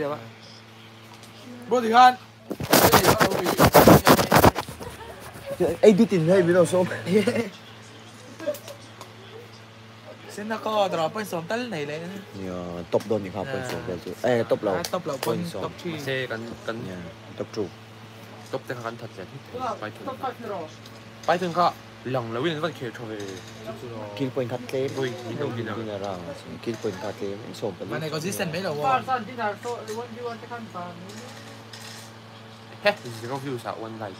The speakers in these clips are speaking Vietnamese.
đâu á bố thì hơn ai biết đâu số xin nó có đỏ bên sớm tới này lên nhiều top đồn những học bên số bên số ê top lầu top lầu bên top chi xe cắn cắn nha top trụ top tên cắn thật vậy bay thường. bay thường có lòng là quyền vật kia thôi kia quên khát kế vui đi đâu kia nào kia quên thật kế cũng sổm cái mà này có dưới sân mấy đầu không sân thì là số luôn đi quan cái khăn sân hết thì có view sao quan này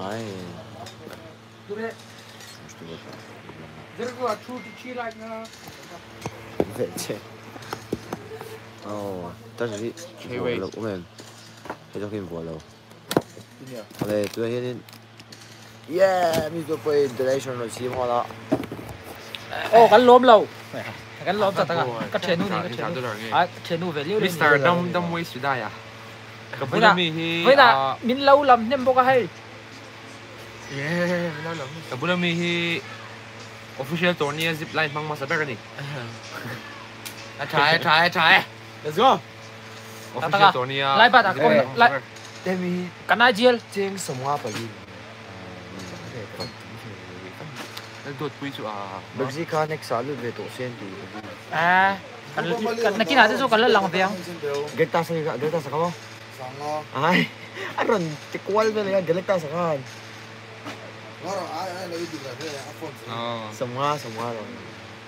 ai Zergo a čuti čilak na... Veće. Ồ, tất là đi. Hey, wait. Lục của mình. Thế cho kim vừa lâu. Đây, tôi hết yeah mi tôi quay donation rồi chim hoa đó Oh, kan lom lo. Kan lom ta ta ka chenu ni ka chenu chenu. dollar nghe Ai chenu value ni. Mr. Dom Dom Way sudah ya Với là- mi hi Với là min lâu lắm nem boka hay. yeah nó lắm Kabula mi hi official tourney zipline mang masa ni à trái trái trái let's go official Tataga. tourney Lai ba ta kom lai đây mi kana jiel. tiếng sông hoa phải đi dot pui chu a bác sĩ khan next salu về tổ sen thì À, kan kan nakin natin so kan lang viang. Gelta sa ka, gelta sa ka mo. Ay, aron tikwal ba na gelta sa kan. ờ Semua semua lo.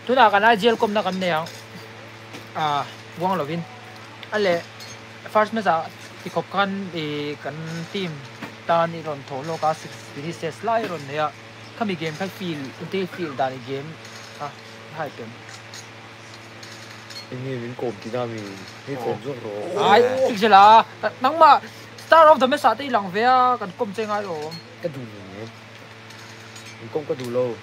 Tu na kana jiel kom na kam ne yang. À, buang lovin. Ale first me sa pikop kan e kan team tan i ron tholo ka 6 finishes lai ron ne ya. Kami game ka feel, unti feel dani game. Ah, hai tem. Ini min kom ti na mi. Ni kom zo ro. Ai, sila. Nang ma Star of the Mesa ti lang vea kan kom cheng ai ro. Ka du ni. Min kom ka du lo.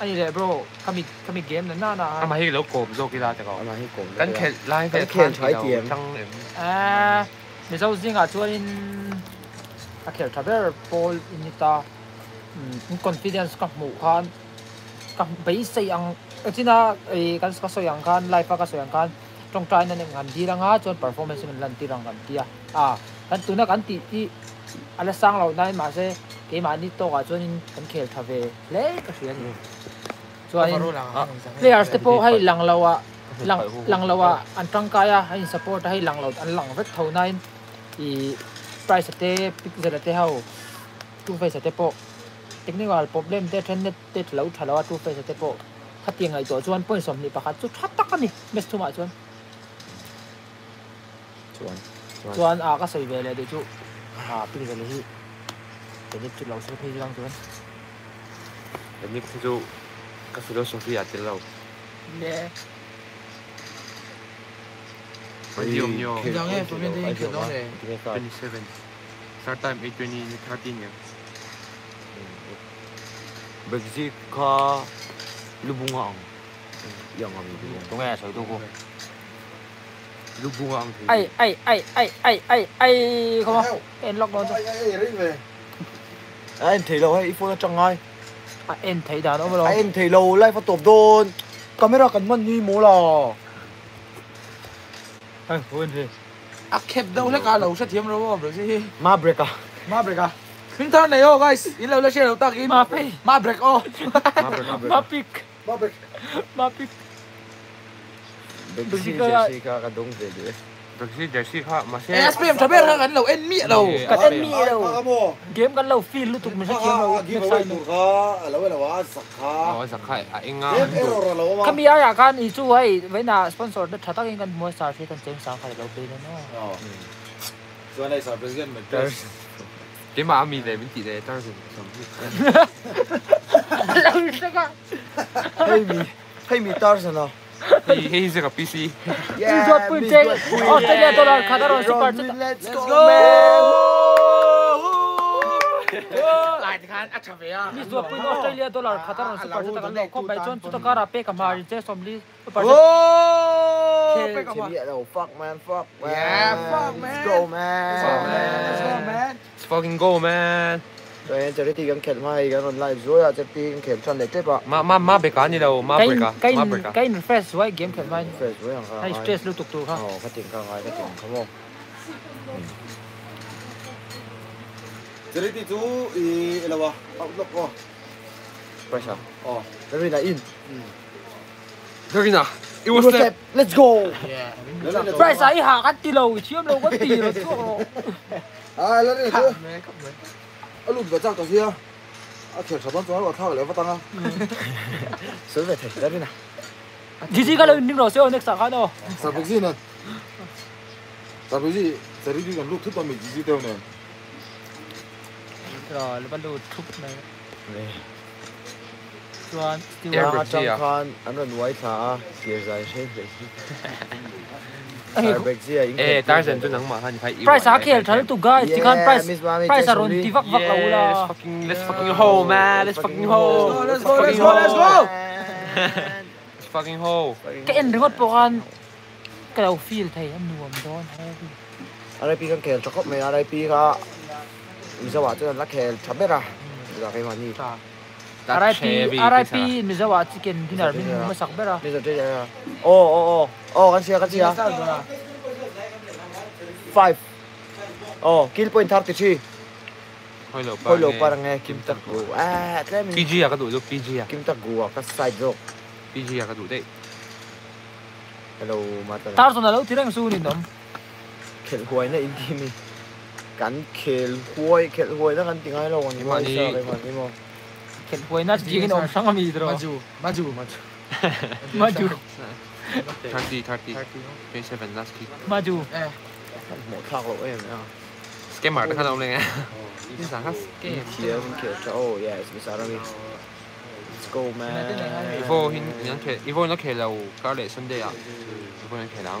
Ani le bro, kami kami game na na na. ama hi lo kom zo kila ta ko Ama hi kom. kan khet lai Kan khet chai tiam. chang em À, mình sau riêng à cho nên à kiểu thà bé Paul in ta um confidence các mũ khan. Các bấy xây ang ở trên đó ấy cái cái soi ang khan life cái soi ang khan. Trong trai nên ngàn đi rằng á cho performance mình lần đi rằng ngàn đi à. Kan tu na kan ti ti ala sang lo nai ma se ke ma ni to ga cho nên kan khel thà về lấy cái chuyện cho nên players te po hay lang lawa lang lang lawa an tang kaya hay support hay lang law an lang vet thau nine i price te pick zera te hau two face te po technical problem te trend te thlo thalo two face te po khatiang ai to chuan point som ni pakhat chu that tak ani mes thuma chuan Chuan. chuan a ka sei vele de chu a pick zera hi te ni chu lo se phei lang chuan ni chu ka philosophy a til lo le Pwede yung nyo. Yang eh, pwede yung kito eh. 27 start time 8:20 ni 13 ya Bác sĩ ka lubunga ang. Yang ang lubunga. đúng nghe soi tu ko lubunga ang ai ai ai ai ai ai ai không en lock luôn À, em thấy lâu hay iPhone nó chẳng ai. à en thấy ông À, rồi em thấy lâu lại phát tộp đôn. Camera cần mất như mố là. Ê, quên đi. à kẹp đâu lấy cả lẩu sẽ thiếm đâu được gì Ma break à. ma break à Thân này oh guys, in lâu lấy xe đầu ta in Ma pay. ma break oh Mapik. Mapik. Bác Bác sĩ sĩ ka- Jesse ka ka dong về đấy. Bác sĩ jersey ha mà eh SPM cho biết ra gần lẩu en đâu Yeah. Kat en mi đâu. Game kan lâu feel lu tuk mình sẽ kiếm đâu. Next time. oh zakai a inga Kami aya kan i chu hai với na sponsor da thata kan mo star fi kan cheng sang khai lo pe no. cái mà ami để mình chỉ để tao dùng xong Lâu sa ka. Hey mi. Hey mi Tarzan à. hi hi sẽ gặp PC Ni jot pu cheng. Australia dollar khata ron super chat. Let's Let's go lại thì khán ắt về à mi số bên Australia dollar khát rằng số bảy trăm ngàn không bảy trăm chúng ta cả rapé cả mà chơi xong đi Oh, pick up. Oh, fuck, man, fuck, man. Yeah, fuck, man. Let's go, man. Let's go, man. Let's fucking go, man. Rồi em chơi thì em kẹt mai cái còn live rồi à chơi thì em kẹt chân để tiếp ạ. Mà mà mà bị cá gì đâu, mà bị cá, mà bị cá. Cái fresh rồi game kẹt mai. Fresh rồi hả? Hay stress luôn tục tục ha. Oh, phát triển càng ngày phát triển không? Chơi đi chú Jadi itu i elawa outlook oh. Pressure. Oh. Very na in. Very na. It was step. Let's go. Yeah. Pressure i hang at tilo chiam lo ko ti lo so. Ah, la ni tu. Alu ba chak to sia. À, thiệt sao bán cho nó thao lại bắt tăng không? Sớm về thịt à, đó đi nè. Chỉ chỉ cái lần nhưng rồi sẽ ở nước sạch hết đâu. Sạch bức gì nè? sao bức gì? Sạch đi gần lúc thức bao mình chỉ chỉ theo nè rồi nó bắt đầu thúc này à? này chuan tiêu hoa trong anh vẫn quay thả kia dài hết vậy Eh, Tarzan tu nang mahal ni kai. Price akhir thal tu guys, tikan price. Price aron ti vak la. Let's fucking ho man, let's fucking ho. Let's go, let's go, let's go. Let's fucking ho. Cái en ringot pokan cái đầu feel thấy anh nuông đón hay. RIP kan kẹt cho cốc mày RIP cả مزوعة لك التعبيرة إذا غير ماني ار اي بي ار اي بي مزوعة كان دينار من مسخبرة أو أو أو أو غنسي غنسي ها فايف أو كيل بوينت ثارتي شي Hello parang eh Kim Tak Gu. Ah, alam PG à các đủ đâu PG à. Kim Tak Gu à, các sai rồi. PG à các đủ đấy. Hello mà tao. Tao lâu thì đang su nên đom. Khẩn khoái này in kim đi. 緊 खेल हुई खेल हुई ना कंटिंग है लोगों ने मानी सारे मानी मो खेल हुई cái जीन और संग में đó मजू maju maju maju thirty thirty twenty seven last key maju eh một thằng lỗi em nhá scammer đã khăn ông lên nghe cái sáng hát scam kia ông cho oh yes it's bizarre đi. Let's go man. Ivo hin nhắn kể Ivo nó kể là có lẽ Sunday à? Ivo nó kể lắm.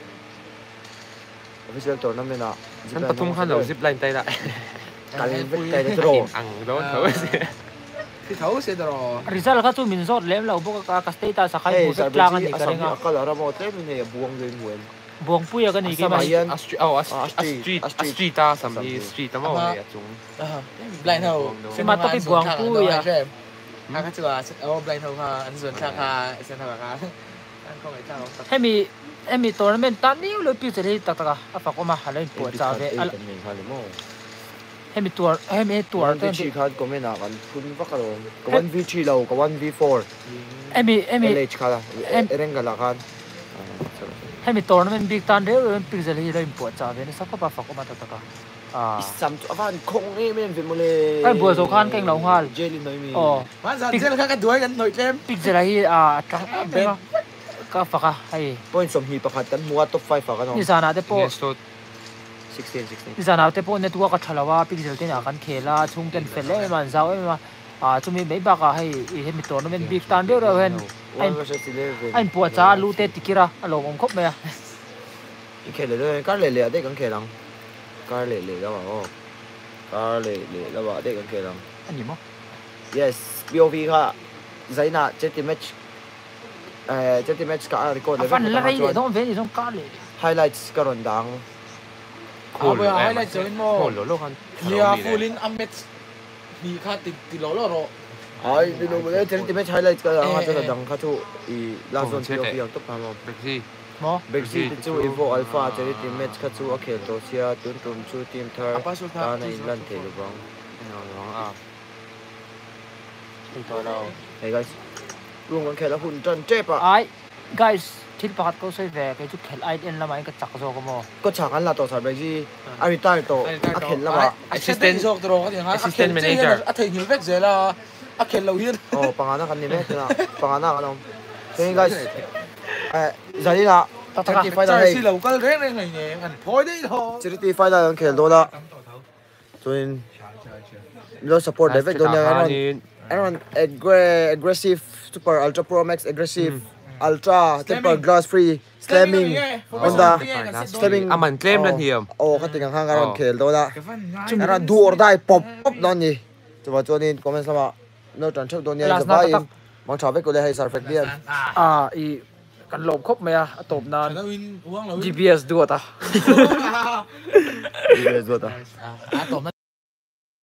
official tournament อะฉันปทุมขันเหล่าซิปไลน์ไตละกานเป็นไตละโตรอังโดนเขาเสียที่เขาเสียตรอริซาลก็สู้มินโซดเล็บเราพวกกัสเตต้าสักใครบุกกลางกันอีกครั้งอะก็เราเราหมเลยนเนบวงเลยเหมือนบวงปุ้ยกันอีกไหมาอัสตรีอ๋ออัสตรีอัสตรีตาสัมดีสตรีตามาเลยจุงอ่าไลน์เขามาต้องไปบวงปุ้ยอะอาก็จะว่าโอ้ไลน์เขาค่ะอันส่วนชาคาเซนทาคาให้มี em mi to men tan niu lo pi chele tak tak a pa ko ma halen po cha ve al em mi tour em mi tour ten chi khat ko me na kan phun va ka lo. Ko 1v3 lo ko 1v4 em mi em mi lech khala erengala khan em mi tournament big tan de em pi chele lo im po cha ve ne sa pa pa ko ma ta ta sam tu avan khong ni men ve mole cái bữa số khan canh lâu hal. Jelly nói mi. Ma za zel kha ka duai kan noi tlem. Pik zela hi a à, ka faka hai. Point som hi pakhat kan mua top 5 faka thong. Nizana te po 16 16 nizana te po network athalawa pixel te na kan khela chung ten fel le man zau em ma. À chúng mình mấy bạc à hay hết mình tốn nó mình biết tan điều rồi hen. Anh anh bỏ cha lu tết tiki ra à, alo ông khóc mẹ. Cái lệ lệ cái lệ lệ đấy cái lăng. Cái lệ lệ đó bảo cái lệ lệ đó bảo đấy cái lăng. Anh gì mà yes POV ha. Zaina nã match. 誒即係啲 match 格啊，你過嚟。翻嚟拉嚟，當飛嚟，當加嚟。Highlights 個輪檔。Aku Highlights highlight join mo. Oh, lolo kan. Iya, fullin amet di katik di lolo ro. Ay, di lolo eh, jadi timet highlight ka ang ato dang ka tu i last one video yang tu pamo. Bexi. Mo? Bexi tu Evo Alpha jadi timet ka tu okay to sia tun tun tu team third. Apa so ta? Ana ilan te lubang. Ano, ano. Hey guys. ลุงกันแค่ละวหุ่นจนเจ็บอะไอ้ guys ทิศปากก็ใส่แหวกไอ้จุดแข่งไอเอ็นละมันก็จักโซกมอก็ฉากนั้นละต่อสายไปที่อาริต้าโตอาเข็นละบ่ assistant โซกตัวก็ยังไง assistant manager อาเข็นหิวแบกเสร็จละอาเข็นเราเฮียนโอ้ปังอานาคันนี่แม่คือนะปังอานากันน้องเฮ้ย guys เอ้ยจานี่ละตัดที่ไฟได้ใลยสิเราก็เร่งเร่งหน่อเนี่ยมันพอยได้ทอจิริตีไฟได้กันแข่งโดนละจนเรา support ได้เวทโดนยังไงนั่น 35 na yung kel dola. chuin lo support level don yang aron aron aggressive super ultra pro max aggressive ultra temper glass free slamming on the slamming. Aman claim lan hiam oh ka tingang hang aron khel do da. Aron do or die pop pop non ni chuwa chuanin comment sama no tran thuk don ka ba in mong chawe ko le hai surfect dian à i kan lộp khóc à tộp nan GPS đua ta. The- à tổn